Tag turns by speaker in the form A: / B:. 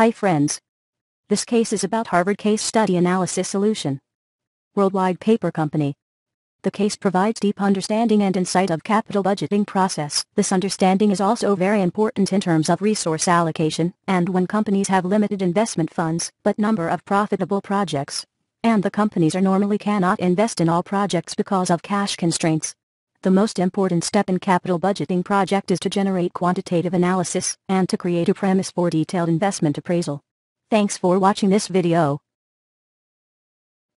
A: Hi friends. This case is about Harvard Case Study Analysis Solution. Worldwide Paper Company. The case provides deep understanding and insight of capital budgeting process. This understanding is also very important in terms of resource allocation, and when companies have limited investment funds, but number of profitable projects. And the companies are normally cannot invest in all projects because of cash constraints. The most important step in capital budgeting project is to generate quantitative analysis and to create a premise for detailed investment appraisal. Thanks for watching this video.